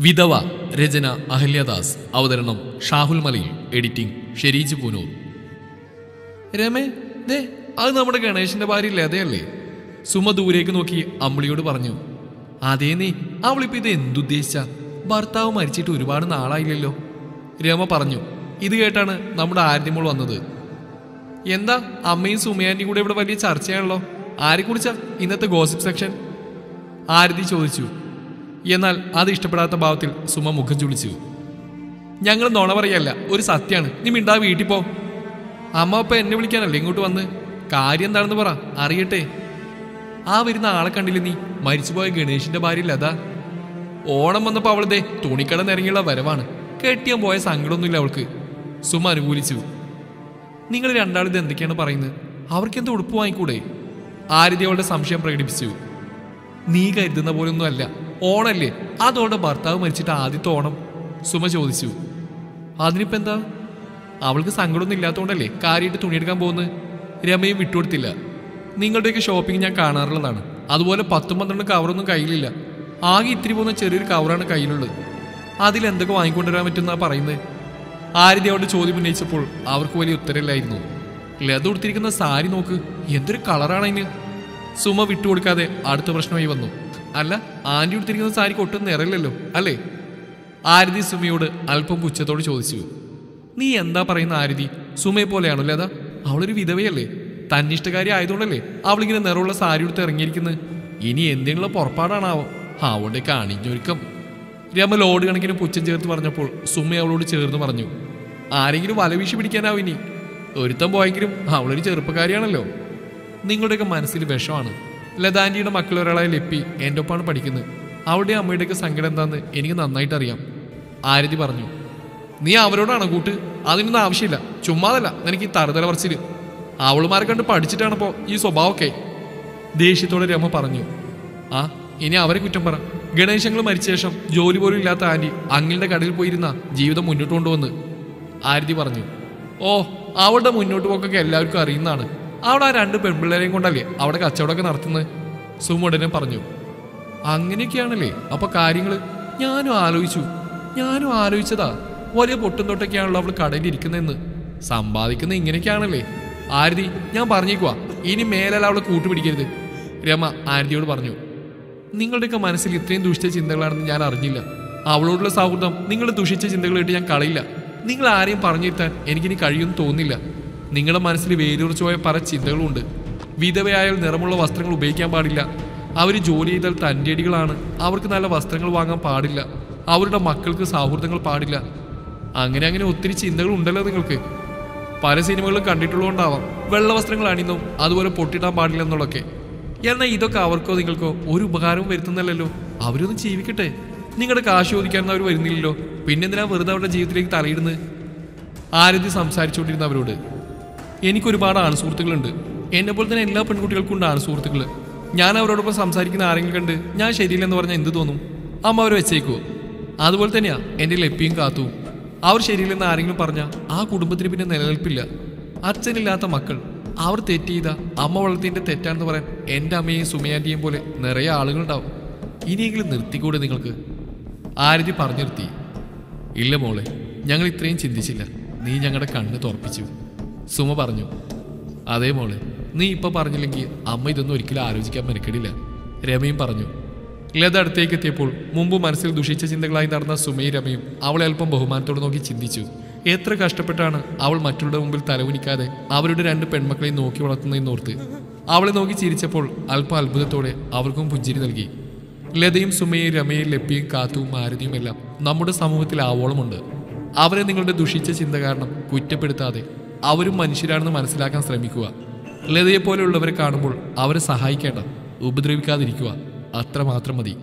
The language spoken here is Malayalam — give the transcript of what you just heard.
വിധവ രചന അഹല്യദാസ്. അവതരണം ഷാഹുൽ മലയിൽ. എഡിറ്റിംഗ് ഷെരീജ് പൂനൂർ. രമേ ദേ അത് നമ്മുടെ ഗണേശന്റെ ഭാര്യയില്ലേ? അതെയല്ലേ? സുമ ദൂരേക്ക് നോക്കി അമ്മിളിയോട് പറഞ്ഞു അതേ നീ അവളിപ്പോ ഇത് എന്തുദ്ദേശിച്ച? ഭർത്താവ് മരിച്ചിട്ട് ഒരുപാട് നാളായില്ലല്ലോ. രമ പറഞ്ഞു ഇത് കേട്ടാണ് നമ്മുടെ ആര്യമോൾ വന്നത്. എന്താ? അമ്മയും സുമയാന്റിയും കൂടെ ഇവിടെ വലിയ ചർച്ചയാണല്ലോ? ആരെക്കുറിച്ചാ ഇന്നത്തെ ഗോസിപ്പ് സെക്ഷൻ ആരതി ചോദിച്ചു എന്നാൽ അത് ഇഷ്ടപ്പെടാത്ത ഭാവത്തിൽ സുമ മുഖം ചുളിച്ചു. ഞങ്ങൾ നോണ പറയല്ല ഒരു സത്യമാണ് നീ മിണ്ടാ വീട്ടിൽ പോ. അമ്മ അപ്പ എന്നെ വിളിക്കാനല്ലേ ഇങ്ങോട്ട് വന്ന്? കാര്യം എന്താണെന്ന് പറ അറിയട്ടെ. ആ വരുന്ന ആളെ കണ്ടില്ല നീ? മരിച്ചുപോയ ഗണേഷിന്റെ ഭാര്യ ലത ഓണം വന്നപ്പോ അവളതേ തുണിക്കട ഇറങ്ങിയുള്ള വരവാണ്. കെട്ടിയാൻ പോയ സങ്കടമൊന്നുമില്ല അവൾക്ക്. സുമ അനുകൂലിച്ചു. നിങ്ങൾ രണ്ടാളിത് എന്തൊക്കെയാണ് പറയുന്നത്? അവർക്ക് എന്ത് ഉടുപ്പ് വാങ്ങിക്കൂടെ? ആരതി അവളുടെ സംശയം പ്രകടിപ്പിച്ചു. നീ കരുതുന്ന പോലൊന്നും അല്ല. ഓണല്ലേ? അതോടെ ഭർത്താവ് മരിച്ചിട്ട് ആദ്യത്തെ ഓണം. സുമ ചോദിച്ചു. അതിനിപ്പോ എന്താ? അവൾക്ക് സങ്കടമൊന്നും ഇല്ലാത്തതുകൊണ്ടല്ലേ കാര്യമായിട്ട് തുണിയെടുക്കാൻ പോകുന്നത് രമയും വിട്ടുകൊടുത്തില്ല നിങ്ങളുടെയൊക്കെ ഷോപ്പിംഗ് ഞാൻ കാണാറുള്ളതാണ്. അതുപോലെ പത്തും പന്ത്രണ്ട് കവറൊന്നും കയ്യിലില്ല. ആകെ ഇത്തിരി പോകുന്ന ചെറിയൊരു കവറാണ് കയ്യിലുള്ളത്. അതിൽ എന്തൊക്കെ വാങ്ങിക്കൊണ്ടുവരാൻ പറ്റുന്നാ പറയുന്നത്? ആരതി അവളുടെ ചോദ്യം ഉന്നയിച്ചപ്പോൾ അവർക്ക് വലിയ ഉത്തരമില്ലായിരുന്നു. ലത ഉടുത്തിരിക്കുന്ന സാരി നോക്ക്. എന്തൊരു കളറാണ് അതിന്? സുമ വിട്ടുകൊടുക്കാതെ അടുത്ത പ്രശ്നമായി വന്നു. അല്ല ആന്റി ഉടുത്തിരിക്കുന്ന സാരിക്ക് ഒട്ടും നിറയില്ലല്ലോ അല്ലേ? ആരതി സുമയോട് അല്പം പുച്ഛത്തോട് ചോദിച്ചു. നീ എന്താ പറയുന്ന ആരതി? സുമയെ പോലെയാണോ അതാ? അവളൊരു വിധവയല്ലേ? തന്നിഷ്ടകാരി ആയതുകൊണ്ടല്ലേ അവളിങ്ങനെ നിറമുള്ള സാരി ഉടുത്ത് ഇറങ്ങിയിരിക്കുന്നത് ഇനി എന്തെങ്കിലും പുറപ്പാടാണാവോ? അവളുടെ കാണിഞ്ഞൊരുക്കം രമ ലോഡ് കണക്കിന് പുച്ഛം ചേർത്ത് പറഞ്ഞപ്പോൾ സുമ അവളോട് ചേർന്ന് പറഞ്ഞു ആരെങ്കിലും വലവീശി പിടിക്കാനാവും ഇനി? ഒരുത്തം പോയെങ്കിലും അവളൊരു ചെറുപ്പക്കാരിയാണല്ലോ. നിങ്ങളുടെയൊക്കെ മനസ്സിൽ വിഷമാണ്. ലതാന്റിയുടെ മക്കളൊരാളായ ലിപ്പി എന്റെ ഒപ്പാണ് പഠിക്കുന്നത്. അവിടെ അമ്മയുടെയൊക്കെ സങ്കടം എന്താന്ന് എനിക്ക് നന്നായിട്ട് അറിയാം ആരതി പറഞ്ഞു നീ അവരോടാണ് കൂട്ട്? അതിനൊന്നും ആവശ്യമില്ല. ചുമ്മാതല്ല നിനക്ക് ഈ തറുതല പറച്ചിൽ. അവളുമാരെ കണ്ട് പഠിച്ചിട്ടാണിപ്പോൾ ഈ സ്വഭാവമൊക്കെ. ദേഷ്യത്തോടെ രമ പറഞ്ഞു ആ ഇനി അവരെ കുറ്റം പറ. ഗണേശങ്ങൾ മരിച്ച ശേഷം ജോലി പോലും ഇല്ലാത്ത ആന്റി അങ്ങിലിന്റെ കടയിൽ പോയിരുന്ന ജീവിതം മുന്നോട്ട് കൊണ്ടുവന്ന്. ആരതി പറഞ്ഞു ഓ അവളുടെ മുന്നോട്ട് പോക്കൊക്കെ എല്ലാവർക്കും അറിയുന്നതാണ്. അവിടെ ആ രണ്ട് പെൺപിള്ളേരെയും കൊണ്ടല്ലേ അവിടെ കച്ചവടമൊക്കെ നടത്തുന്നത്? സുമുടനെ പറഞ്ഞു അങ്ങനെയൊക്കെയാണല്ലേ? അപ്പൊ കാര്യങ്ങൾ ഞാനും ആലോചിച്ചു. ഞാനും ആലോചിച്ചതാ. വലിയ പൊട്ടും തൊട്ടൊക്കെയാണല്ലോ അവൾ കടയിൽ ഇരിക്കുന്നതെന്ന്. സമ്പാദിക്കുന്ന ഇങ്ങനെയൊക്കെയാണല്ലേ? ആരതി ഞാൻ പറഞ്ഞേക്കുവാ. ഇനി മേലല്ല അവളെ കൂട്ടുപിടിക്കരുത്. രമ ആരതിയോട് പറഞ്ഞു നിങ്ങളുടെയൊക്കെ മനസ്സിൽ ഇത്രയും ദുഷിച്ച ചിന്തകളാണെന്ന് ഞാൻ അറിഞ്ഞില്ല. അവളോടുള്ള സൗഹൃദം നിങ്ങൾ ദുഷിച്ച ചിന്തകളായിട്ട് ഞാൻ കളയില്ല. നിങ്ങൾ ആരെയും പറഞ്ഞിരുത്താൻ എനിക്കിനി കഴിയുമെന്ന് തോന്നുന്നില്ല. നിങ്ങളുടെ മനസ്സിൽ വേരൂർച്ച പോയ പല ചിന്തകളുമുണ്ട്. വിധവയായാൽ നിറമുള്ള വസ്ത്രങ്ങൾ ഉപയോഗിക്കാൻ പാടില്ല. അവർ ജോലി ചെയ്താൽ തന്റെടികളാണ് അവർക്ക് നല്ല വസ്ത്രങ്ങൾ വാങ്ങാൻ പാടില്ല. അവരുടെ മക്കൾക്ക് സൗഹൃദങ്ങൾ പാടില്ല. അങ്ങനെ അങ്ങനെ ഒത്തിരി ചിന്തകൾ ഉണ്ടല്ലോ നിങ്ങൾക്ക്. പല സിനിമകളും കണ്ടിട്ടുള്ളതുകൊണ്ടാവാം. വെള്ള വസ്ത്രങ്ങൾ അണിന്നും അതുപോലെ പൊട്ടിടാൻ പാടില്ല എന്നുള്ളതൊക്കെ. എന്നാൽ ഇതൊക്കെ അവർക്കോ നിങ്ങൾക്കോ ഒരു ഉപകാരവും വരുത്തുന്നില്ലല്ലോ. അവരൊന്നും ജീവിക്കട്ടെ. നിങ്ങളുടെ കാശ് ചോദിക്കാനൊന്നും അവർ വരുന്നില്ലല്ലോ. പിന്നെന്തിനാ വെറുതെ അവരുടെ ജീവിതത്തിലേക്ക് തലയിടുന്നത്? ആരതി സംസാരിച്ചുകൊണ്ടിരുന്ന അവരോട് എനിക്കൊരുപാട് ആൺസുഹൃത്തുക്കളുണ്ട്. എന്നെ പോലെ തന്നെ എല്ലാ പെൺകുട്ടികൾക്കും ഉണ്ട് ആൺസുഹൃത്തുക്കൾ ഞാൻ അവരോടൊപ്പം സംസാരിക്കുന്ന ആരെങ്കിലും കണ്ട് ഞാൻ ശരിയില്ലെന്ന് പറഞ്ഞാൽ എന്ത് തോന്നും? അമ്മ അവരെ വെച്ചേക്കുവോ? അതുപോലെ തന്നെയാ എന്റെ ലപ്പിയും കാത്തുവും അവർ ശരിയില്ലെന്ന് ആരെങ്കിലും പറഞ്ഞാൽ ആ കുടുംബത്തിന് പിന്നെ നിലനിൽപ്പില്ല. അച്ഛനില്ലാത്ത മക്കൾ. അവർ തെറ്റ് ചെയ്ത അമ്മ വളർത്തിന്റെ തെറ്റാണെന്ന് പറയാൻ എന്റെ അമ്മയെയും സുമയാന്റെയും പോലെ നിറയെ ആളുകളുണ്ടാവും. ഇനിയെങ്കിലും നിർത്തിക്കൂടെ നിങ്ങൾക്ക്? ആരതി പറഞ്ഞു നിർത്തി. ഇല്ല മോളെ ഞങ്ങൾ ഇത്രയും ചിന്തിച്ചില്ല. നീ ഞങ്ങളുടെ കണ്ണ് തുറപ്പിച്ചു. സുമ പറഞ്ഞു അതേ മോളെ നീ ഇപ്പൊ പറഞ്ഞില്ലെങ്കിൽ അമ്മ ഇതൊന്നും ഒരിക്കലും ആലോചിക്കാൻ മെനക്കെടില്ല. രമയും പറഞ്ഞു ലത അടുത്തേക്ക് എത്തിയപ്പോൾ മുമ്പ് മനസ്സിൽ ദുഷിച്ച ചിന്തകളായി നടന്ന സുമയും രമയും അവളെ അല്പം ബഹുമാനത്തോടെ നോക്കി ചിന്തിച്ചു. എത്ര കഷ്ടപ്പെട്ടാണ് അവൾ മറ്റുള്ളവരുടെ മുമ്പിൽ തലവുനിക്കാതെ അവരുടെ രണ്ട് പെൺമക്കളെ നോക്കി വളർത്തുന്നതെന്നോർത്ത് അവളെ നോക്കി ചിരിച്ചപ്പോൾ അല്പം അത്ഭുതത്തോടെ അവർക്കും പുഞ്ചിരി നൽകി. ലതയും സുമയും രമയും ലപ്പിയും കാത്തുവും മാരുതിയും എല്ലാം നമ്മുടെ സമൂഹത്തിൽ ആവോളമുണ്ട്. അവരെ നിങ്ങളുടെ ദുഷിച്ച ചിന്ത കാരണം കുറ്റപ്പെടുത്താതെ അവരും മനുഷ്യരാണെന്ന് മനസ്സിലാക്കാൻ ശ്രമിക്കുക. ലതയെ പോലെയുള്ളവരെ കാണുമ്പോൾ അവരെ സഹായിക്കേണ്ട ഉപദ്രവിക്കാതിരിക്കുക അത്രമാത്രം മതി.